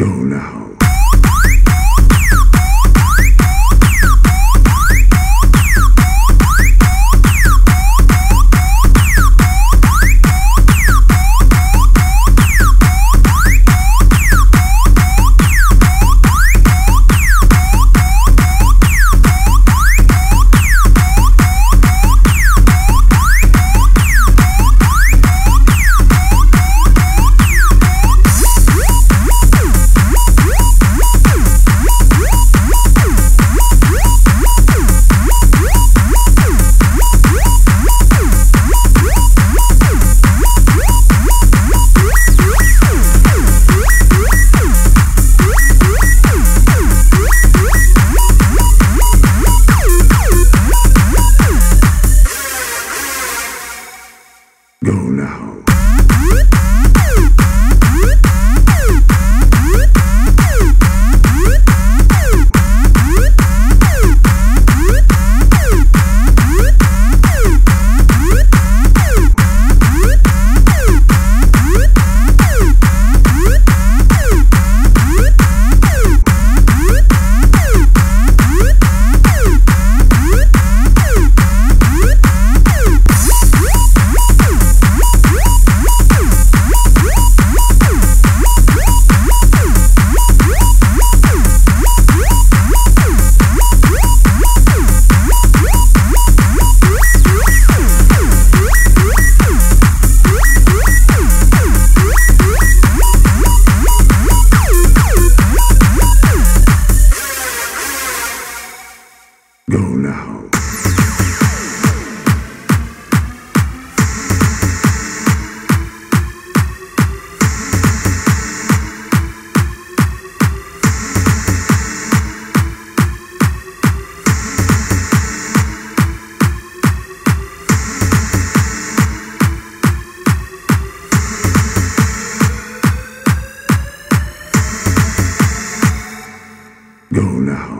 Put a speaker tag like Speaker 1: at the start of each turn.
Speaker 1: Go now. Go now. Go now.